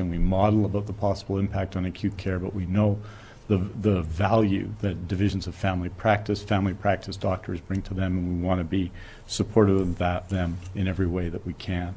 and we model about the possible impact on acute care, but we know the, the value that divisions of family practice, family practice doctors bring to them, and we want to be supportive of that, them in every way that we can.